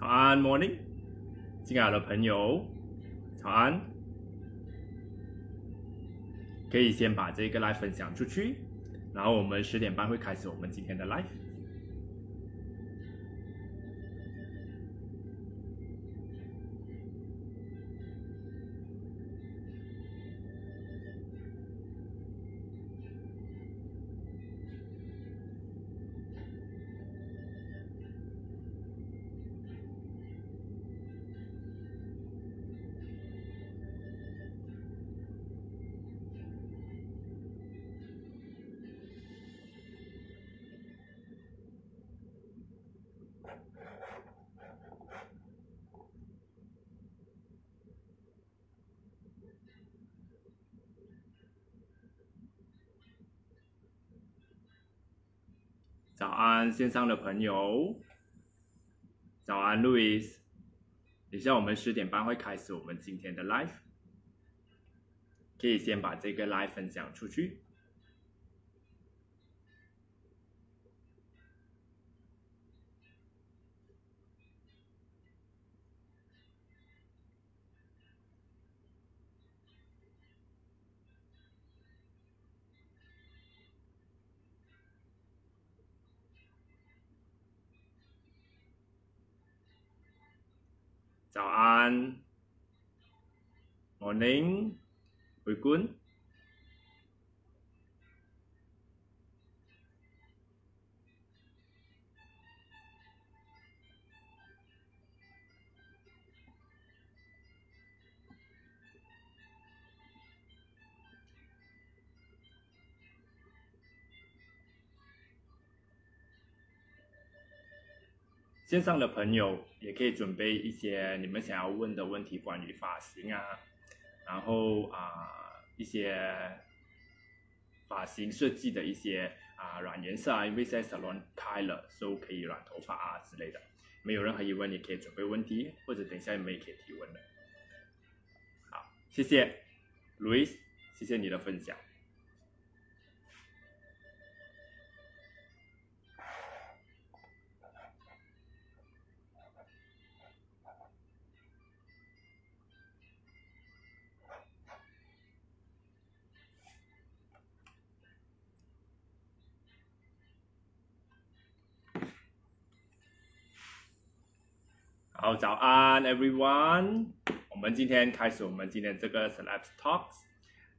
早安，morning，进来的朋友，早安。可以先把这个 live 分享出去，然后我们十点半会开始我们今天的 live。早安，线上的朋友。早安，Louis。等下我们十点半会开始我们今天的 live，可以先把这个 live 分享出去。早安，Morning，慧君。线上的朋友也可以准备一些你们想要问的问题，关于发型啊，然后啊一些发型设计的一些啊染颜色啊，因为现在 salon 开了，所以可以染头发啊之类的。没有任何疑问，你可以准备问题，或者等一下你们也可以提问的。好，谢谢，Louis，谢谢你的分享。好，早安，everyone。我们今天开始我们今天这个 Celeb Talks。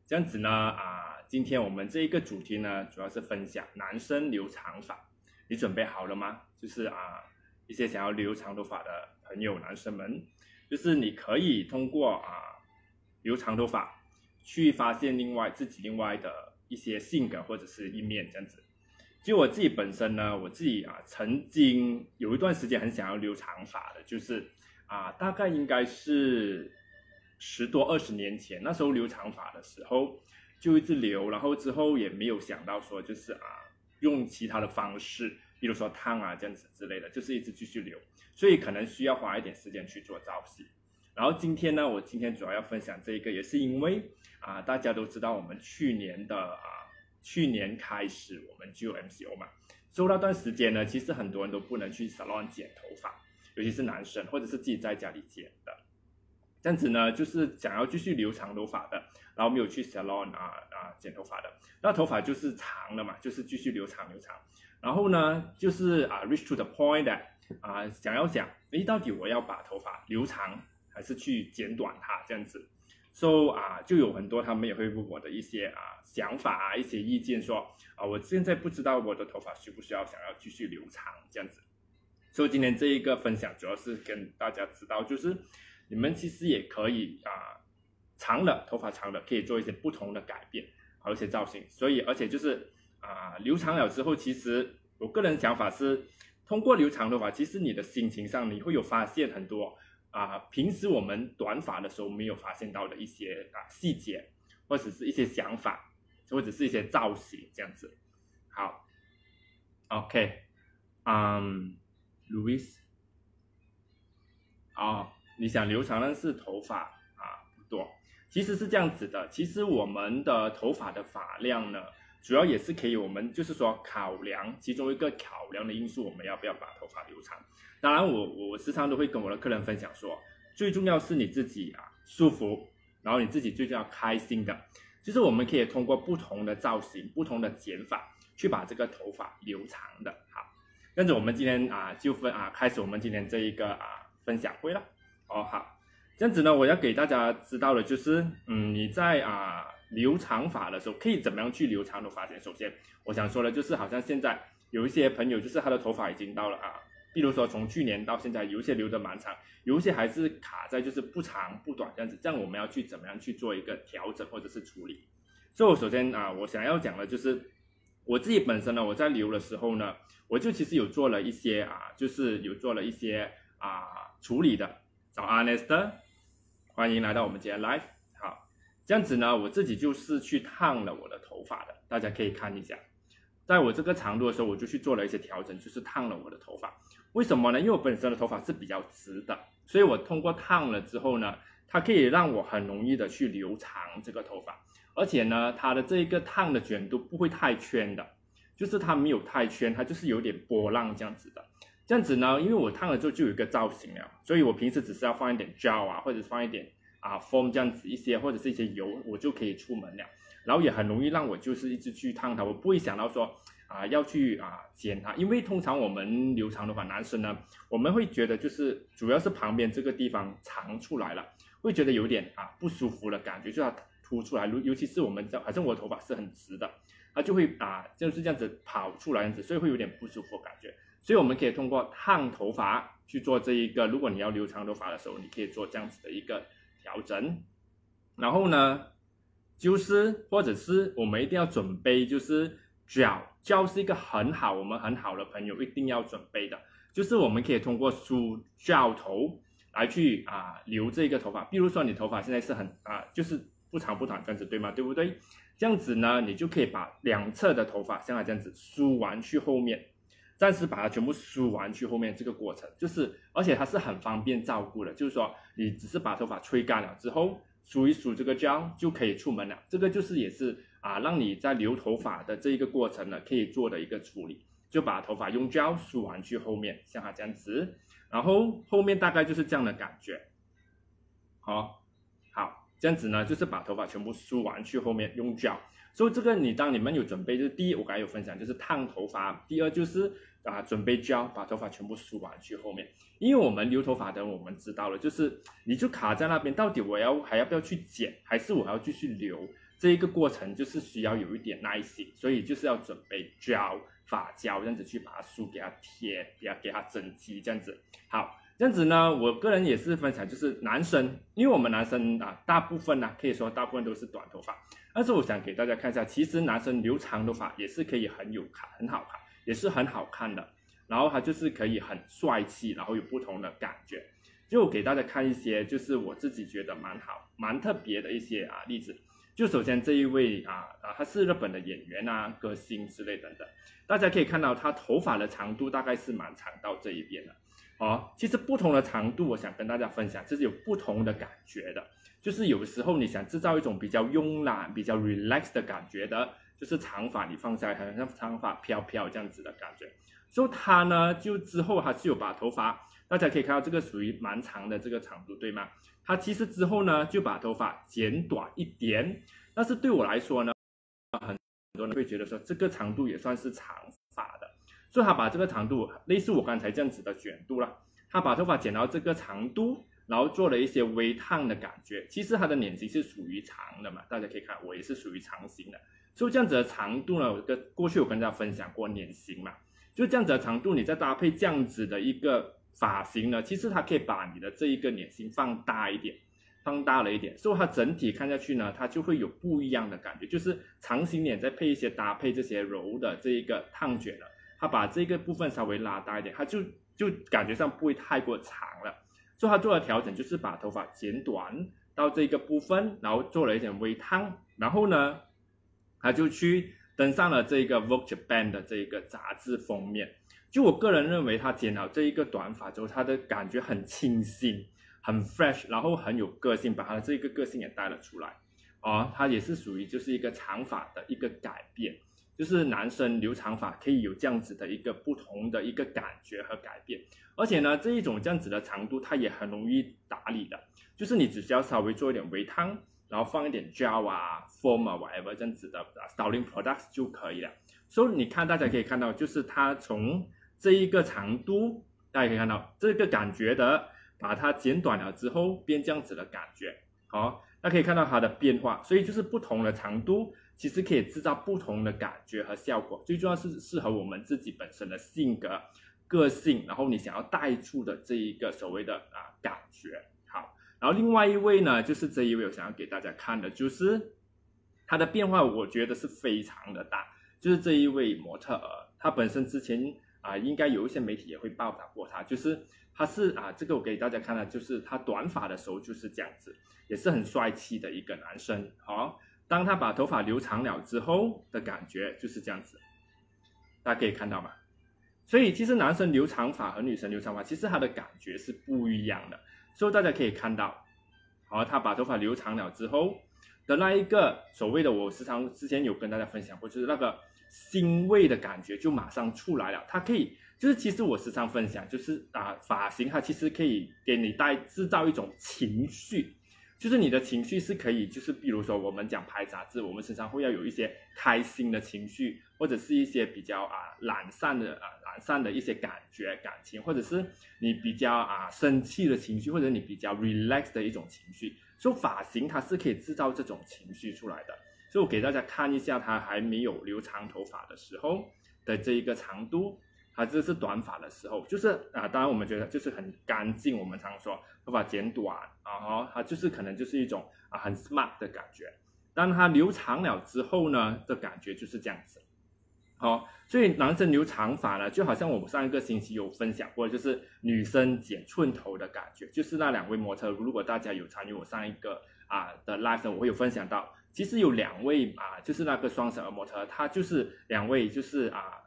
这样子呢，啊，今天我们这一个主题呢，主要是分享男生留长发。你准备好了吗？就是啊，一些想要留长头发的朋友，男生们，就是你可以通过啊留长头发，去发现另外自己另外的一些性格或者是一面，这样子。就我自己本身呢，我自己啊，曾经有一段时间很想要留长发的，就是啊，大概应该是十多二十年前，那时候留长发的时候就一直留，然后之后也没有想到说就是啊，用其他的方式，比如说烫啊这样子之类的，就是一直继续留，所以可能需要花一点时间去做造型。然后今天呢，我今天主要要分享这一个，也是因为啊，大家都知道我们去年的啊。去年开始我们就 MCO 嘛，所以那段时间呢，其实很多人都不能去 salon 剪头发，尤其是男生或者是自己在家里剪的，这样子呢，就是想要继续留长头发的，然后没有去 salon 啊啊剪头发的，那头发就是长了嘛，就是继续留长留长，然后呢，就是啊 reach to the point that 啊想要讲，诶，到底我要把头发留长还是去剪短它这样子。？so 啊，就有很多他们也会问我的一些啊想法啊一些意见，说啊我现在不知道我的头发需不需要想要继续留长这样子，所以今天这一个分享主要是跟大家知道，就是你们其实也可以啊长了头发长了可以做一些不同的改变，有一些造型，所以而且就是啊留长了之后，其实我个人想法是，通过留长头发，其实你的心情上你会有发现很多。啊，平时我们短发的时候没有发现到的一些啊细节，或者是一些想法，或者是一些造型这样子。好，OK，嗯，Louis，哦，你想留长但是头发啊不多，其实是这样子的。其实我们的头发的发量呢，主要也是可以我们就是说考量其中一个考量的因素，我们要不要把头发留长？当然，我我时常都会跟我的客人分享说，最重要是你自己啊舒服，然后你自己最重要开心的，就是我们可以通过不同的造型、不同的剪法去把这个头发留长的。好，跟着我们今天啊就分啊开始我们今天这一个啊分享会了。哦，好，这样子呢，我要给大家知道的就是，嗯，你在啊留长发的时候可以怎么样去留长的发型？首先，我想说的就是，好像现在有一些朋友就是他的头发已经到了啊。比如说，从去年到现在，有一些留的蛮长，有一些还是卡在就是不长不短这样子，这样我们要去怎么样去做一个调整或者是处理？所以，我首先啊，我想要讲的就是我自己本身呢，我在留的时候呢，我就其实有做了一些啊，就是有做了一些啊处理的。早安，Nester，欢迎来到我们今天 live。这样子呢，我自己就是去烫了我的头发的，大家可以看一下。在我这个长度的时候，我就去做了一些调整，就是烫了我的头发。为什么呢？因为我本身的头发是比较直的，所以我通过烫了之后呢，它可以让我很容易的去留长这个头发，而且呢，它的这一个烫的卷度不会太圈的，就是它没有太圈，它就是有点波浪这样子的。这样子呢，因为我烫了之后就有一个造型了，所以我平时只是要放一点 gel 啊，或者放一点啊风这样子一些，或者是一些油，我就可以出门了。然后也很容易让我就是一直去烫它，我不会想到说啊要去啊剪它，因为通常我们留长头发男生呢，我们会觉得就是主要是旁边这个地方长出来了，会觉得有点啊不舒服的感觉，就要凸出来。尤尤其是我们这，反正我头发是很直的，它就会啊就是这样子跑出来样子，所以会有点不舒服感觉。所以我们可以通过烫头发去做这一个，如果你要留长头发的时候，你可以做这样子的一个调整，然后呢。就是或者是我们一定要准备，就是胶胶是一个很好，我们很好的朋友一定要准备的，就是我们可以通过梳教头来去啊留这个头发。比如说你头发现在是很啊，就是不长不短这样子，对吗？对不对？这样子呢，你就可以把两侧的头发像它这样子梳完去后面，暂时把它全部梳完去后面。这个过程就是，而且它是很方便照顾的，就是说你只是把头发吹干了之后。梳一梳这个胶就可以出门了，这个就是也是啊，让你在留头发的这一个过程呢，可以做的一个处理，就把头发用胶梳完去后面，像它这样子，然后后面大概就是这样的感觉，好，好，这样子呢，就是把头发全部梳完去后面用胶，所以这个你当你们有准备，就是第一我刚才有分享就是烫头发，第二就是。啊，准备胶，把头发全部梳完去后面，因为我们留头发的，我们知道了，就是你就卡在那边，到底我要还要不要去剪，还是我要继续留？这一个过程就是需要有一点耐心，所以就是要准备胶、发胶这样子去把它梳，给它贴，给它给它整齐这样子。好，这样子呢，我个人也是分享，就是男生，因为我们男生啊，大部分呢，可以说大部分都是短头发，但是我想给大家看一下，其实男生留长头发也是可以很有看，很好看。也是很好看的，然后它就是可以很帅气，然后有不同的感觉。就给大家看一些，就是我自己觉得蛮好、蛮特别的一些啊例子。就首先这一位啊啊，他是日本的演员啊、歌星之类等等。大家可以看到他头发的长度大概是蛮长到这一边的。哦，其实不同的长度，我想跟大家分享，就是有不同的感觉的。就是有时候你想制造一种比较慵懒、比较 relax 的感觉的。就是长发，你放下来，好像长发飘飘这样子的感觉。所以他呢，就之后他是有把头发，大家可以看到这个属于蛮长的这个长度，对吗？他其实之后呢，就把头发剪短一点。但是对我来说呢，很多人会觉得说这个长度也算是长发的。所以他把这个长度，类似我刚才这样子的卷度了，他把头发剪到这个长度，然后做了一些微烫的感觉。其实他的脸型是属于长的嘛，大家可以看，我也是属于长型的。就这样子的长度呢，我跟过去我跟大家分享过脸型嘛，就这样子的长度，你再搭配这样子的一个发型呢，其实它可以把你的这一个脸型放大一点，放大了一点，所以它整体看下去呢，它就会有不一样的感觉，就是长型脸再配一些搭配这些柔的这一个烫卷了，它把这个部分稍微拉大一点，它就就感觉上不会太过长了，所以它做了调整，就是把头发剪短到这个部分，然后做了一点微烫，然后呢。他就去登上了这个《Vogue Japan》的这个杂志封面。就我个人认为，他剪了这一个短发之后，他的感觉很清新、很 fresh，然后很有个性，把他的这个个性也带了出来。哦，他也是属于就是一个长发的一个改变。就是男生留长发可以有这样子的一个不同的一个感觉和改变，而且呢，这一种这样子的长度它也很容易打理的，就是你只需要稍微做一点微烫，然后放一点 gel 啊、foam 啊 whatever 这样子的 styling products 就可以了。所以你看，大家可以看到，就是它从这一个长度，大家可以看到这个感觉的，把它剪短了之后变这样子的感觉，好，那可以看到它的变化。所以就是不同的长度，其实可以制造不同的感觉和效果。最重要是适合我们自己本身的性格、个性，然后你想要带出的这一个所谓的啊感觉。然后另外一位呢，就是这一位我想要给大家看的，就是他的变化，我觉得是非常的大。就是这一位模特儿，他本身之前啊，应该有一些媒体也会报道过他，就是他是啊，这个我给大家看了，就是他短发的时候就是这样子，也是很帅气的一个男生。好，当他把头发留长了之后的感觉就是这样子，大家可以看到吗？所以其实男生留长发和女生留长发，其实他的感觉是不一样的。所以大家可以看到，好，他把头发留长了之后的那一个所谓的，我时常之前有跟大家分享过，就是那个。欣慰的感觉就马上出来了，它可以就是其实我时常分享，就是啊发型它其实可以给你带制造一种情绪，就是你的情绪是可以就是比如说我们讲拍杂志，我们时常会要有一些开心的情绪，或者是一些比较啊懒散的啊懒散的一些感觉感情，或者是你比较啊生气的情绪，或者你比较 relax 的一种情绪，所以发型它是可以制造这种情绪出来的。就给大家看一下，他还没有留长头发的时候的这一个长度，他这是短发的时候，就是啊，当然我们觉得就是很干净，我们常说头发剪短啊，哈，它就是可能就是一种啊很 smart 的感觉。当他留长了之后呢，的感觉就是这样子。好，所以男生留长发呢，就好像我们上一个星期有分享过，就是女生剪寸头的感觉，就是那两位模特，如果大家有参与我上一个啊的 live，我会有分享到。其实有两位啊，就是那个双色模特，他就是两位，就是啊，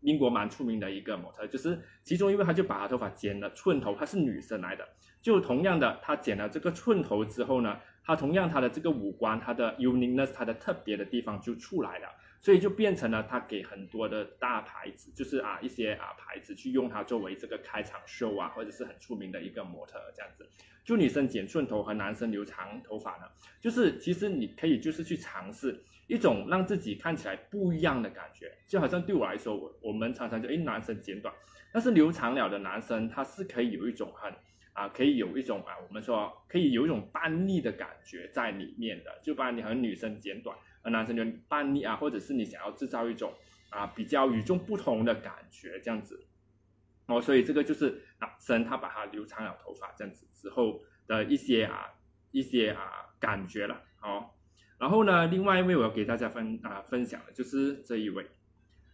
英国蛮出名的一个模特，就是其中一位，他就把他头发剪了寸头，她是女生来的，就同样的，她剪了这个寸头之后呢，她同样她的这个五官，她的 uniqueness，她的特别的地方就出来了。所以就变成了他给很多的大牌子，就是啊一些啊牌子去用它作为这个开场秀啊，或者是很出名的一个模特这样子。就女生剪寸头和男生留长头发呢，就是其实你可以就是去尝试一种让自己看起来不一样的感觉。就好像对我来说，我我们常常就诶男生剪短，但是留长了的男生他是可以有一种很啊可以有一种啊我们说可以有一种叛逆的感觉在里面的，就把你和女生剪短。而男生就叛逆啊，或者是你想要制造一种啊比较与众不同的感觉，这样子哦，所以这个就是男生他把他留长了头发这样子之后的一些啊一些啊感觉了，好，然后呢，另外一位我要给大家分啊分享的就是这一位，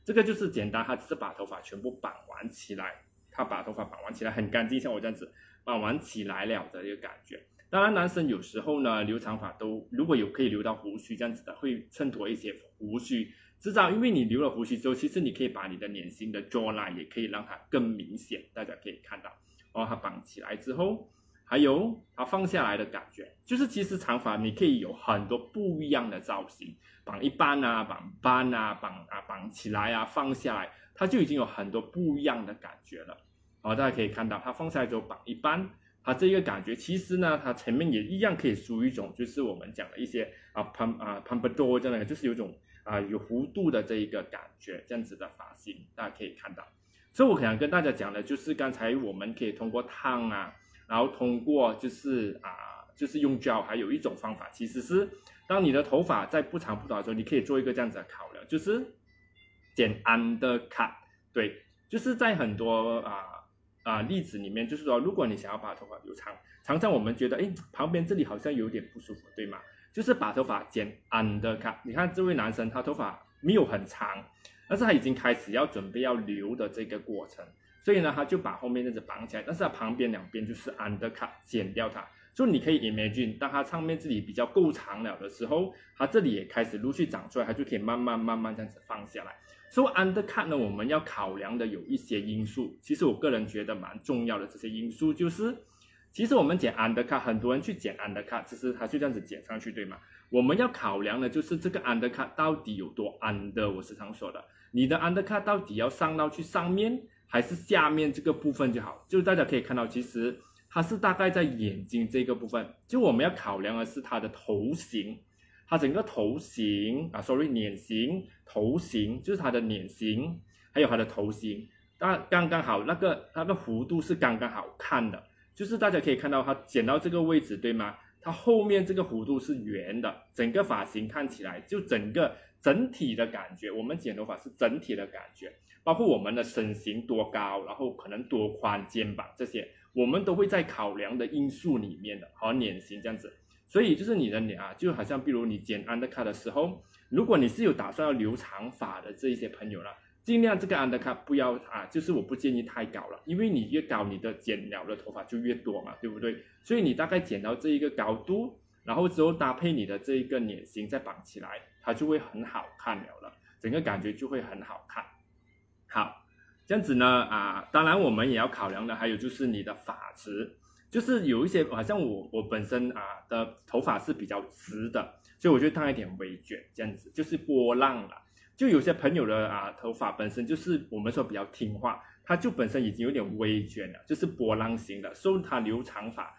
这个就是简单，他只是把头发全部绑完起来，他把头发绑完起来很干净，像我这样子绑完起来了的一个感觉。当然，男生有时候呢留长发都如果有可以留到胡须这样子的，会衬托一些胡须，至少？因为你留了胡须之后，其实你可以把你的脸型的 jawline 也可以让它更明显，大家可以看到。哦，它绑起来之后，还有它放下来的感觉，就是其实长发你可以有很多不一样的造型，绑一半啊，绑半啊，绑啊绑起来啊，放下来，它就已经有很多不一样的感觉了。哦，大家可以看到，它放下来之后绑一半。它这个感觉，其实呢，它前面也一样可以梳一种，就是我们讲的一些啊潘啊潘不多这样的，就是有种啊有弧度的这一个感觉，这样子的发型，大家可以看到。所以我想跟大家讲的，就是刚才我们可以通过烫啊，然后通过就是啊就是用胶，还有一种方法，其实是当你的头发在不长不短的时候，你可以做一个这样子的考量，就是剪 undercut，对，就是在很多啊。啊，例子里面就是说，如果你想要把头发留长，常常我们觉得，哎，旁边这里好像有点不舒服，对吗？就是把头发剪 undercut。你看这位男生，他头发没有很长，但是他已经开始要准备要留的这个过程，所以呢，他就把后面那只绑起来，但是它旁边两边就是 undercut，剪掉它。所以你可以 imagine，当它上面这里比较够长了的时候，它这里也开始陆续长出来，它就可以慢慢慢慢这样子放下来。所以 undercut 呢，我们要考量的有一些因素，其实我个人觉得蛮重要的。这些因素就是，其实我们剪 undercut，很多人去剪 undercut，其实他就这样子剪上去，对吗？我们要考量的就是这个 undercut 到底有多 under。我时常说的，你的 undercut 到底要上到去上面，还是下面这个部分就好？就大家可以看到，其实它是大概在眼睛这个部分。就我们要考量的是它的头型，它整个头型啊，sorry，脸型、头型，就是它的脸型，还有它的头型，那刚刚好，那个那个弧度是刚刚好看的。就是大家可以看到，它剪到这个位置，对吗？它后面这个弧度是圆的，整个发型看起来就整个整体的感觉。我们剪头发是整体的感觉，包括我们的身形多高，然后可能多宽肩膀这些，我们都会在考量的因素里面的，好脸型这样子。所以就是你的脸啊，就好像比如你剪 undercut 的时候，如果你是有打算要留长发的这一些朋友呢。尽量这个 undercut 不要啊，就是我不建议太高了，因为你越高，你的剪了的头发就越多嘛，对不对？所以你大概剪到这一个高度，然后之后搭配你的这一个脸型再绑起来，它就会很好看了了，整个感觉就会很好看。好，这样子呢啊，当然我们也要考量的还有就是你的发质，就是有一些好像我我本身啊的头发是比较直的，所以我就烫一点微卷，这样子就是波浪了。就有些朋友的啊，头发本身就是我们说比较听话，他就本身已经有点微卷了，就是波浪型的，所以他留长发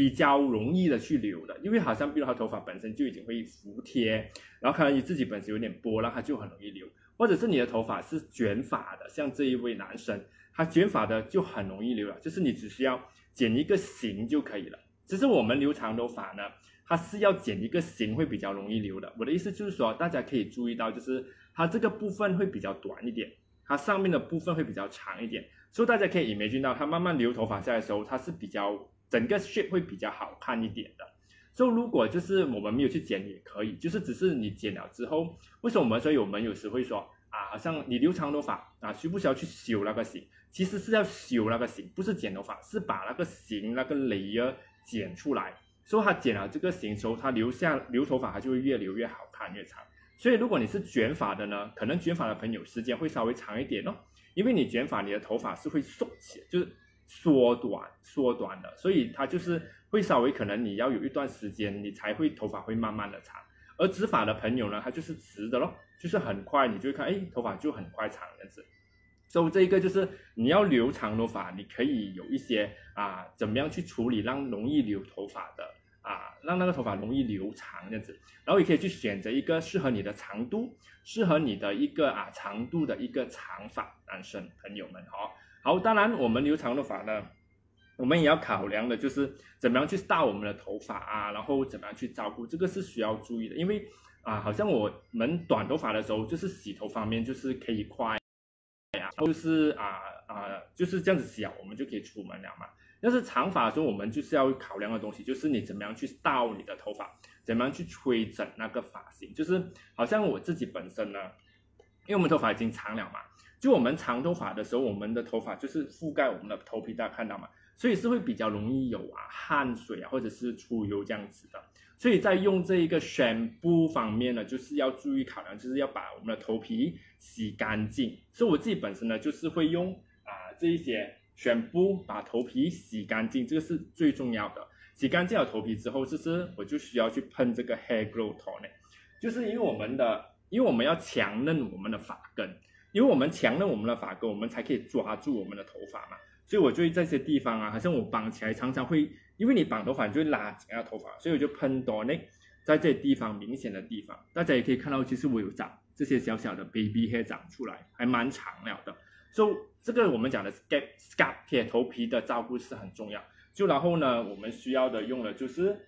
比较容易的去留的，因为好像比如他头发本身就已经会服帖，然后可能你自己本身有点波浪，他就很容易留，或者是你的头发是卷发的，像这一位男生，他卷发的就很容易留了，就是你只需要剪一个型就可以了。其实我们留长头发呢，它是要剪一个型会比较容易留的。我的意思就是说，大家可以注意到，就是。它这个部分会比较短一点，它上面的部分会比较长一点，所以大家可以也注意到它慢慢留头发下来的时候，它是比较整个 shape 会比较好看一点的。所以如果就是我们没有去剪也可以，就是只是你剪了之后，为什么我们所以我们有时会说啊，好像你留长头发啊，需不需要去修那个型？其实是要修那个型，不是剪头发，是把那个型那个雷儿剪出来。所以它剪了这个型之后，它留下留头发，它就会越留越好看越长。所以，如果你是卷发的呢，可能卷发的朋友时间会稍微长一点哦，因为你卷发，你的头发是会缩起，就是缩短、缩短的，所以它就是会稍微可能你要有一段时间，你才会头发会慢慢的长。而直发的朋友呢，它就是直的咯，就是很快你就会看，哎，头发就很快长这样子。所以这一个就是你要留长头发，你可以有一些啊，怎么样去处理让容易留头发的。啊，让那个头发容易留长这样子，然后也可以去选择一个适合你的长度，适合你的一个啊长度的一个长发，男生朋友们哦，好，当然我们留长头发呢，我们也要考量的就是怎么样去搭我们的头发啊，然后怎么样去照顾，这个是需要注意的，因为啊，好像我们短头发的时候，就是洗头方面就是可以快呀，就是啊啊就是这样子洗啊，我们就可以出门了嘛。但是长发的时候，我们就是要考量的东西，就是你怎么样去倒你的头发，怎么样去吹整那个发型。就是好像我自己本身呢，因为我们头发已经长了嘛，就我们长头发的时候，我们的头发就是覆盖我们的头皮，大家看到吗？所以是会比较容易有啊汗水啊，或者是出油这样子的。所以在用这一个选布方面呢，就是要注意考量，就是要把我们的头皮洗干净。所以我自己本身呢，就是会用啊这一些。全部把头皮洗干净，这个是最重要的。洗干净了头皮之后，就是我就需要去喷这个 hair growth tonic，就是因为我们的，因为我们要强韧我们的发根，因为我们强韧我们的发根，我们才可以抓住我们的头发嘛。所以我就在这些地方啊，好像我绑起来常常会，因为你绑头发就会拉紧啊头发，所以我就喷多那在这些地方明显的地方，大家也可以看到，其实我有长这些小小的 baby hair 长出来，还蛮长了的。就这个我们讲的 scalp scalp 贴头皮的照顾是很重要。就然后呢，我们需要的用的就是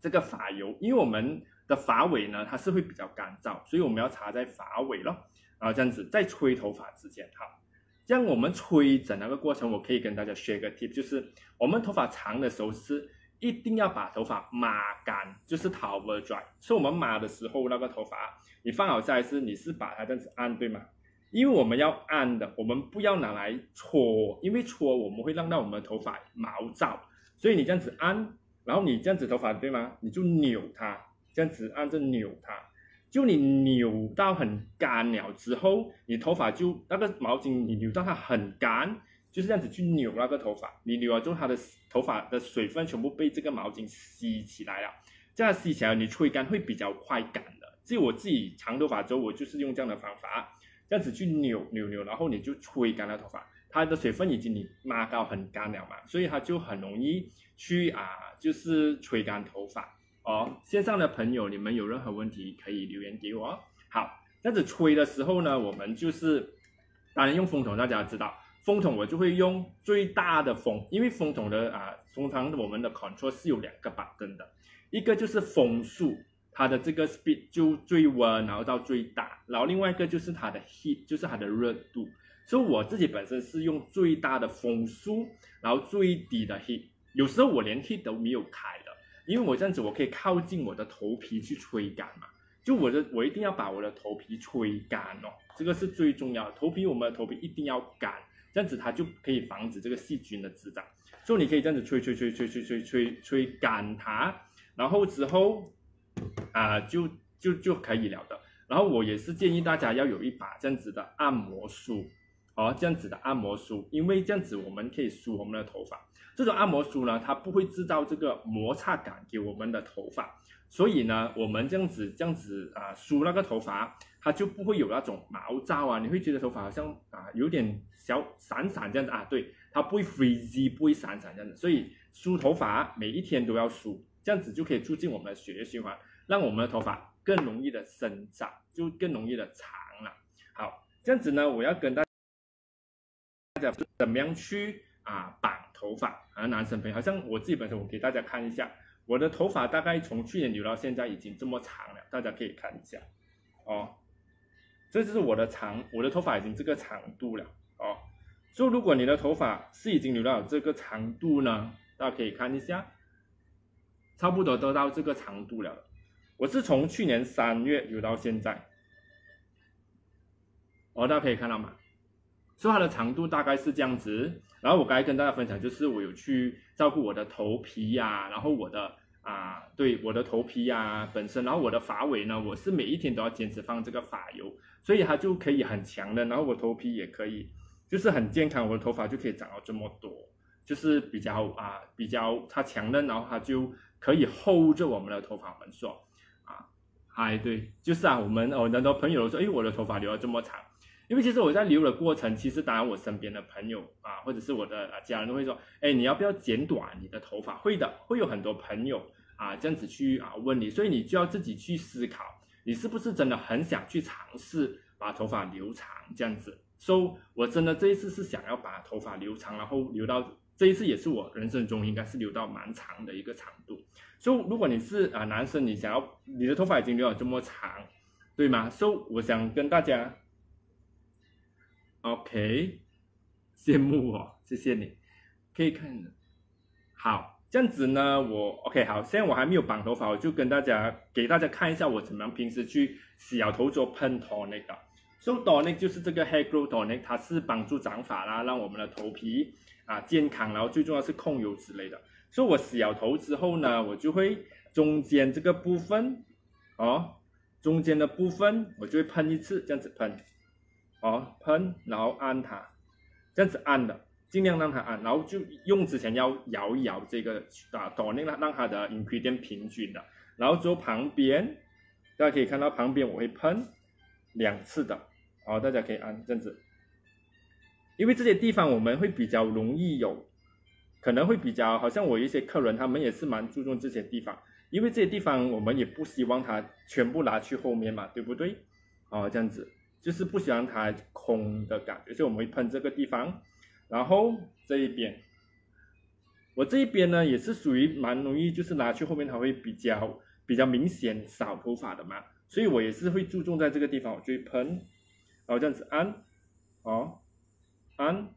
这个发油，因为我们的发尾呢它是会比较干燥，所以我们要擦在发尾咯。然后这样子在吹头发之前，好，这样我们吹整那个过程，我可以跟大家学个 tip，就是我们头发长的时候是一定要把头发抹干，就是 towel dry。所以我们抹的时候，那个头发你放好下来是你是把它这样子按，对吗？因为我们要按的，我们不要拿来搓，因为搓我们会让到我们的头发毛躁，所以你这样子按，然后你这样子头发对吗？你就扭它，这样子按着扭它，就你扭到很干了之后，你头发就那个毛巾你扭到它很干，就是这样子去扭那个头发，你扭了之后它的头发的水分全部被这个毛巾吸起来了，这样吸起来你吹干会比较快干的。就我自己长头发之后，我就是用这样的方法，这样子去扭扭扭，然后你就吹干了头发。它的水分已经你抹到很干了嘛，所以它就很容易去啊，就是吹干头发哦。线上的朋友，你们有任何问题可以留言给我。好，这样子吹的时候呢，我们就是当然用风筒，大家知道，风筒我就会用最大的风，因为风筒的啊，通常我们的 control 是有两个把灯的，一个就是风速，它的这个 speed 就最温，然后到最大，然后另外一个就是它的 heat，就是它的热度。所以我自己本身是用最大的风速，然后最低的 heat，有时候我连 heat 都没有开，因为我这样子我可以靠近我的头皮去吹干嘛，就我的我一定要把我的头皮吹干哦，这个是最重要的，头皮我们的头皮一定要干，这样子它就可以防止这个细菌的滋长，所以你可以这样子吹吹吹吹吹吹吹吹干它，然后之后啊就就就可以了的，然后我也是建议大家要有一把这样子的按摩梳。哦，这样子的按摩梳，因为这样子我们可以梳我们的头发。这种按摩梳呢，它不会制造这个摩擦感给我们的头发，所以呢，我们这样子这样子啊梳那个头发，它就不会有那种毛躁啊，你会觉得头发好像啊有点小散散这样子啊，对，它不会 frizzy，不会散散这样子。所以梳头发每一天都要梳，这样子就可以促进我们的血液循环，让我们的头发更容易的生长，就更容易的长了。好，这样子呢，我要跟大家。怎么样去啊绑头发啊？男生朋友，好像我自己本身，我给大家看一下，我的头发大概从去年留到现在已经这么长了，大家可以看一下哦。这就是我的长，我的头发已经这个长度了哦。就如果你的头发是已经留到这个长度呢，大家可以看一下，差不多都到这个长度了。我是从去年三月留到现在，哦，大家可以看到吗？所以它的长度大概是这样子，然后我刚才跟大家分享，就是我有去照顾我的头皮呀，然后我的啊，对我的头皮呀本身，然后我的发尾呢，我是每一天都要坚持放这个发油，所以它就可以很强的，然后我头皮也可以，就是很健康，我的头发就可以长到这么多，就是比较啊比较它强韧，然后它就可以 hold 着我们的头发很爽啊，嗨，对，就是啊，我们哦很多朋友说，哎，我的头发留了这么长。因为其实我在留的过程，其实当然我身边的朋友啊，或者是我的家人都会说，哎，你要不要剪短你的头发？会的，会有很多朋友啊这样子去啊问你，所以你就要自己去思考，你是不是真的很想去尝试把头发留长这样子。所以，我真的这一次是想要把头发留长，然后留到这一次也是我人生中应该是留到蛮长的一个长度。所以，如果你是啊男生，你想要你的头发已经留到这么长，对吗？所以，我想跟大家。OK，羡慕哦，谢谢你。可以看，好，这样子呢，我 OK 好。现在我还没有绑头发，我就跟大家给大家看一下我怎么样平时去洗头做喷 tonic 的。So tonic 就是这个 hair growth tonic，它是帮助长发啦，让我们的头皮啊健康，然后最重要是控油之类的。所以我洗摇头之后呢，我就会中间这个部分哦，中间的部分我就会喷一次，这样子喷。哦，喷，然后按它，这样子按的，尽量让它按，然后就用之前要摇一摇这个啊，导令它让它的 ingredient 平均的，然后之后旁边，大家可以看到旁边我会喷两次的，好，大家可以按这样子，因为这些地方我们会比较容易有，可能会比较，好像我一些客人他们也是蛮注重这些地方，因为这些地方我们也不希望它全部拿去后面嘛，对不对？哦，这样子。就是不喜欢它空的感觉，所以我们会喷这个地方，然后这一边，我这一边呢也是属于蛮容易，就是拿去后面它会比较比较明显少头发的嘛，所以我也是会注重在这个地方，我就会喷，然后这样子按，哦，按，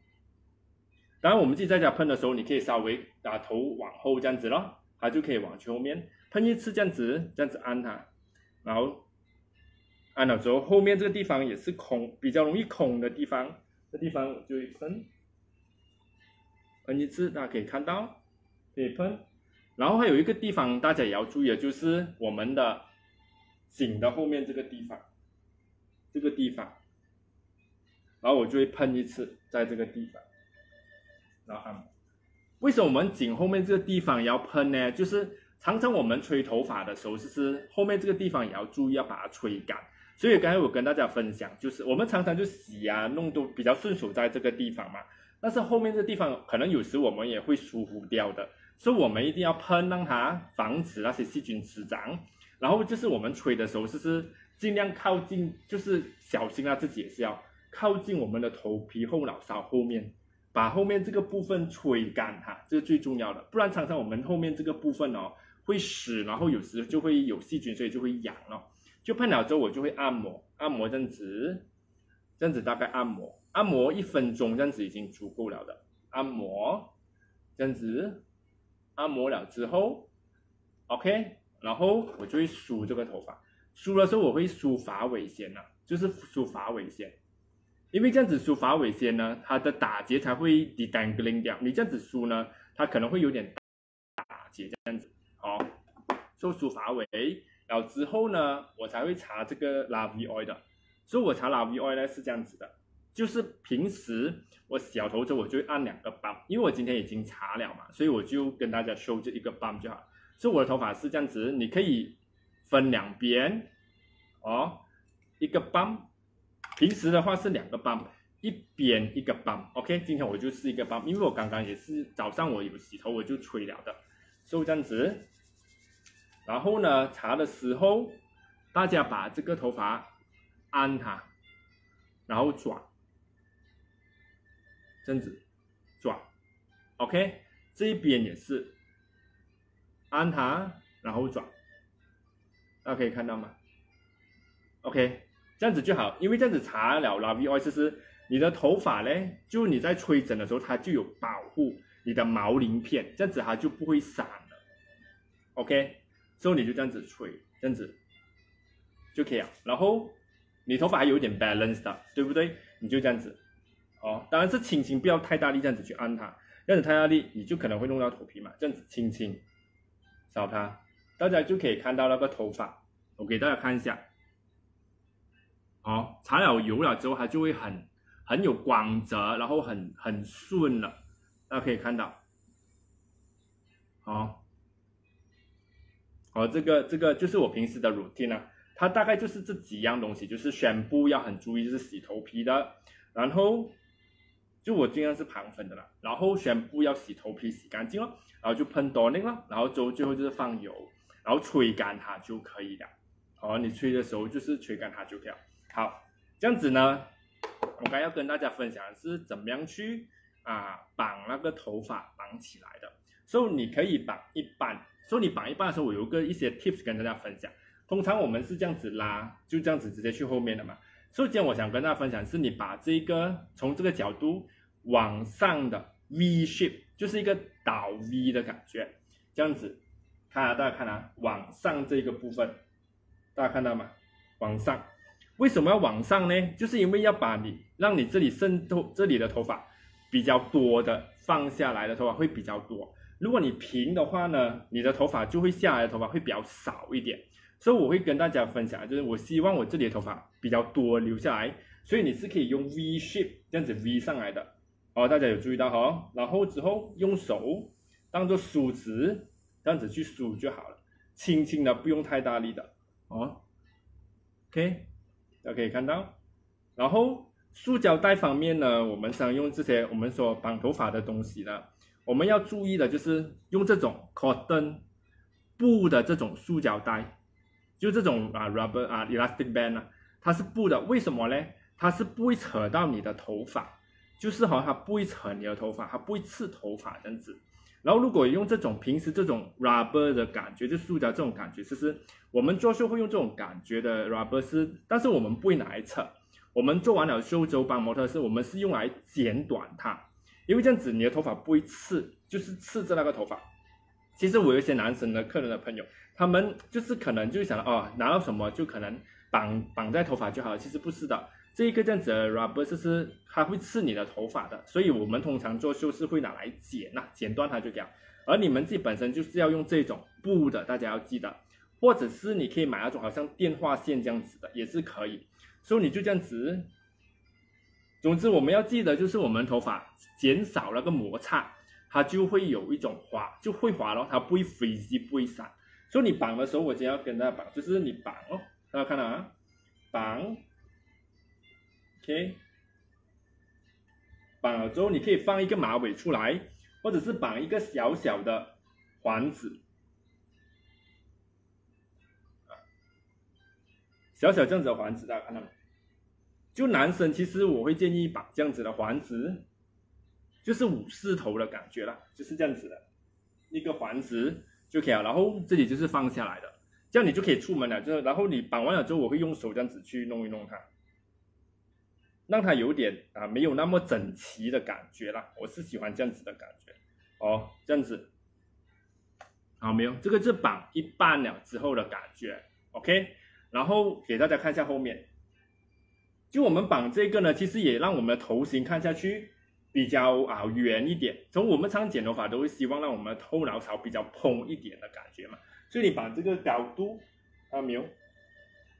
当然我们自己在家喷的时候，你可以稍微把头往后这样子咯，它就可以往去后面喷一次这样子，这样子按它，然后。按了之后，后面这个地方也是空，比较容易空的地方，这地方我就会喷，喷一次，大家可以看到，可以喷。然后还有一个地方大家也要注意，就是我们的颈的后面这个地方，这个地方，然后我就会喷一次，在这个地方，然后按。为什么我们颈后面这个地方要喷呢？就是常常我们吹头发的时候，就是后面这个地方也要注意，要把它吹干。所以刚才我跟大家分享，就是我们常常就洗啊，弄都比较顺手在这个地方嘛。但是后面这地方可能有时我们也会疏忽掉的，所以我们一定要喷，让它防止那些细菌滋长。然后就是我们吹的时候，就是尽量靠近，就是小心啊，自己也是要靠近我们的头皮后脑勺后面，把后面这个部分吹干哈，这是最重要的。不然常常我们后面这个部分哦会湿，然后有时就会有细菌，所以就会痒了。就喷了之后，我就会按摩，按摩这样子，这样子大概按摩，按摩一分钟这样子已经足够了的。按摩这样子，按摩了之后，OK，然后我就会梳这个头发，梳的时候我会梳发尾先呐，就是梳发尾先，因为这样子梳发尾先呢，它的打结才会 detangling 掉。你这样子梳呢，它可能会有点打结这样子，好，就梳发尾。然后之后呢，我才会查这个 Love Oil 的，所以我查 Love Oil 呢是这样子的，就是平时我洗头之后我就按两个泵，因为我今天已经查了嘛，所以我就跟大家说这一个泵就好。所以我的头发是这样子，你可以分两边哦，一个棒，平时的话是两个棒，一边一个棒。OK，今天我就试一个棒，因为我刚刚也是早上我有洗头我就吹了的，所以这样子。然后呢，擦的时候，大家把这个头发按它，然后转，这样子转，OK，这一边也是按它，然后转，大家可以看到吗？OK，这样子就好，因为这样子擦了了 V Oil，就是你的头发呢，就你在吹整的时候，它就有保护你的毛鳞片，这样子它就不会散了，OK。之后你就这样子吹，这样子就可以了。然后你头发还有点 balance 的，对不对？你就这样子，哦，当然是轻轻，不要太大力，这样子去按它。这样子太大力，你就可能会弄到头皮嘛。这样子轻轻扫它，大家就可以看到那个头发。我给大家看一下，好，擦了油了之后，它就会很很有光泽，然后很很顺了。大家可以看到，好。哦，哦这个这个就是我平时的 routine 啊，它大概就是这几样东西，就是宣布要很注意，就是洗头皮的，然后就我尽量是旁粉的啦，然后宣布要洗头皮洗干净了，然后就喷多那个，然后就最后就是放油，然后吹干它就可以了。好，你吹的时候就是吹干它就可以了。好，这样子呢，我刚要跟大家分享的是怎么样去啊绑那个头发绑起来的，所以你可以绑一半。所以你绑一半的时候，我有个一些 tips 跟大家分享。通常我们是这样子拉，就这样子直接去后面的嘛。所以今天我想跟大家分享，是你把这个从这个角度往上的 V shape，就是一个倒 V 的感觉，这样子。看啊，大家看啊，往上这个部分，大家看到吗？往上，为什么要往上呢？就是因为要把你让你这里渗透这里的头发比较多的放下来的头发会比较多。如果你平的话呢，你的头发就会下来的头发会比较少一点，所以我会跟大家分享，就是我希望我这里的头发比较多留下来，所以你是可以用 V shape 这样子 V 上来的，哦，大家有注意到哈？然后之后用手当做梳子这样子去梳就好了，轻轻的不用太大力的，哦，OK，大家可以看到，然后塑胶袋方面呢，我们常用这些我们说绑头发的东西呢。我们要注意的就是用这种 cotton 布的这种塑胶袋，就这种啊 rubber 啊 elastic band 啊，它是布的，为什么呢？它是不会扯到你的头发，就是好像它不会扯你的头发，它不会刺头发这样子。然后如果用这种平时这种 rubber 的感觉，就塑胶这种感觉，其实我们做秀会用这种感觉的 rubber 是，但是我们不会拿来扯，我们做完了秀之后帮模特是，我们是用来剪短它。因为这样子你的头发不会刺，就是刺着那个头发。其实我有一些男生的客人的朋友，他们就是可能就想哦，拿到什么就可能绑绑在头发就好了。其实不是的，这一个这样子的 rubber 就是它会刺你的头发的，所以我们通常做秀是会拿来剪呐，剪断它就这样。而你们自己本身就是要用这种布的，大家要记得，或者是你可以买那种好像电话线这样子的也是可以。所以你就这样子。总之，我们要记得，就是我们头发减少那个摩擦，它就会有一种滑，就会滑咯，它不会飞机不会散。所以你绑的时候，我今天要跟大家绑，就是你绑哦，大家看到啊，绑，OK，绑了之后，你可以放一个马尾出来，或者是绑一个小小的环子，小小这样子的环子，大家看到没？就男生其实我会建议绑这样子的环子，就是武士头的感觉啦，就是这样子的一个环子。就可以了，然后这里就是放下来的，这样你就可以出门了。就是然后你绑完了之后，我会用手这样子去弄一弄它，让它有点啊没有那么整齐的感觉啦。我是喜欢这样子的感觉，哦，这样子，好没有？这个是绑一半了之后的感觉，OK。然后给大家看一下后面，就我们绑这个呢，其实也让我们的头型看下去。比较啊圆一点，从我们常剪头发都会希望让我们的后脑勺比较蓬一点的感觉嘛，所以你把这个高度啊没有，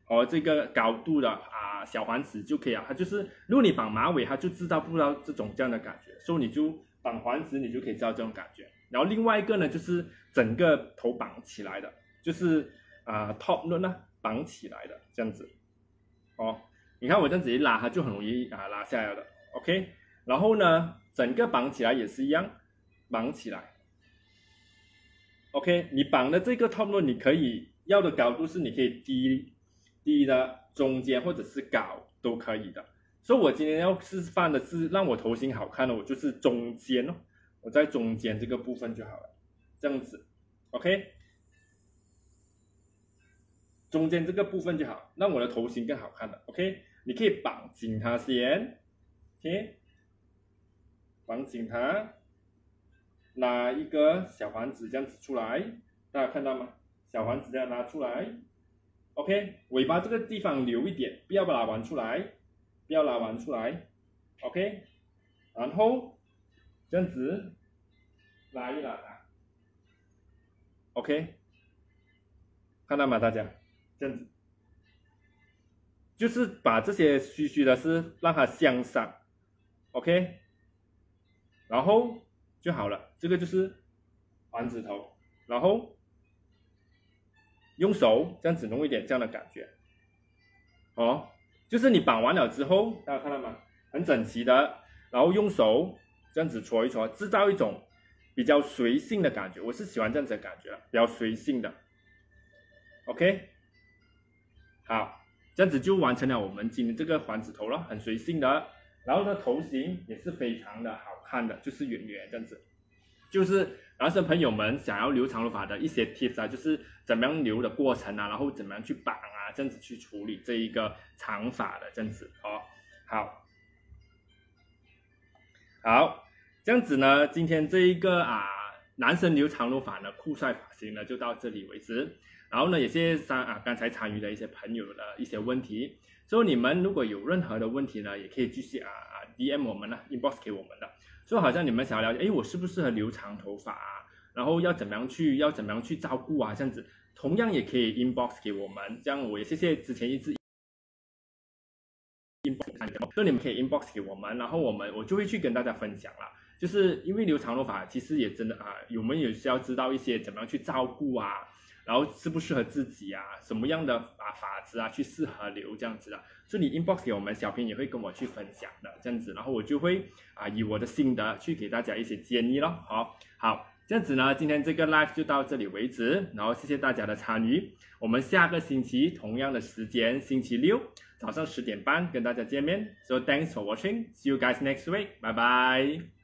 哦这个高度的啊小环子就可以了，它就是如果你绑马尾，它就制造不到这种这样的感觉，所以你就绑环子，你就可以知道这种感觉。然后另外一个呢，就是整个头绑起来的，就是啊 top knot 呢绑起来的这样子，哦，你看我这样子一拉，它就很容易啊拉下来了，OK。然后呢，整个绑起来也是一样，绑起来。OK，你绑的这个 top knot，你可以要的高度是你可以低低的、中间或者是高都可以的。所以我今天要示范的是让我头型好看的，我就是中间哦，我在中间这个部分就好了，这样子，OK，中间这个部分就好，让我的头型更好看的，OK，你可以绑紧它先，OK。绑紧它，拿一个小环子这样子出来，大家看到吗？小环子这样拿出来，OK，尾巴这个地方留一点，不要把它玩出来，不要拉玩出来，OK，然后这样子拉一拉它，OK，看到吗？大家？这样子，就是把这些虚虚的是让它向上，OK。然后就好了，这个就是丸子头，然后用手这样子弄一点这样的感觉，哦，就是你绑完了之后，大家看到吗？很整齐的，然后用手这样子搓一搓，制造一种比较随性的感觉，我是喜欢这样子的感觉，比较随性的，OK，好，这样子就完成了我们今天这个环子头了，很随性的。然后呢，头型也是非常的好看的，就是圆圆这样子。就是男生朋友们想要留长头发的一些 tips 啊，就是怎么样留的过程啊，然后怎么样去绑啊，这样子去处理这一个长发的这样子哦。好，好，这样子呢，今天这一个啊，男生留长头发的酷帅发型呢，就到这里为止。然后呢，有些三啊刚才参与的一些朋友的一些问题。所以你们如果有任何的问题呢，也可以继续啊啊 DM 我们呢，inbox 给我们的。就好像你们想要了解，哎，我适不适合留长头发啊？然后要怎么样去，要怎么样去照顾啊？这样子，同样也可以 inbox 给我们。这样我也谢谢之前一直 inbox，所以你们可以 inbox 给我们，然后我们我就会去跟大家分享了。就是因为留长头发，其实也真的啊，我们也是要知道一些怎么样去照顾啊。然后适不适合自己啊？什么样的啊法子啊去适合留这样子的？所以你 inbox 给我们小编也会跟我去分享的这样子，然后我就会啊以我的心得去给大家一些建议咯。好，好，这样子呢，今天这个 live 就到这里为止，然后谢谢大家的参与，我们下个星期同样的时间，星期六早上十点半跟大家见面。So thanks for watching. See you guys next week. Bye bye.